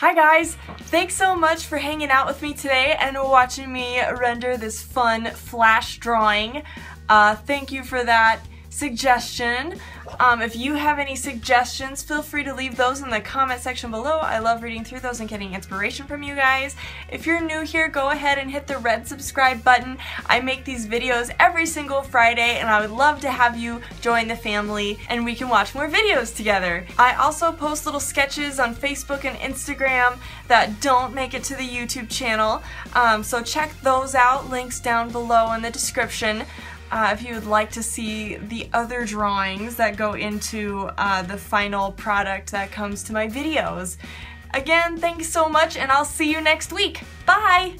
Hi guys! Thanks so much for hanging out with me today and watching me render this fun flash drawing. Uh, thank you for that suggestion. Um, if you have any suggestions, feel free to leave those in the comment section below. I love reading through those and getting inspiration from you guys. If you're new here, go ahead and hit the red subscribe button. I make these videos every single Friday and I would love to have you join the family and we can watch more videos together. I also post little sketches on Facebook and Instagram that don't make it to the YouTube channel, um, so check those out, links down below in the description uh, if you would like to see the other drawings that go into uh, the final product that comes to my videos. Again, thanks so much and I'll see you next week. Bye!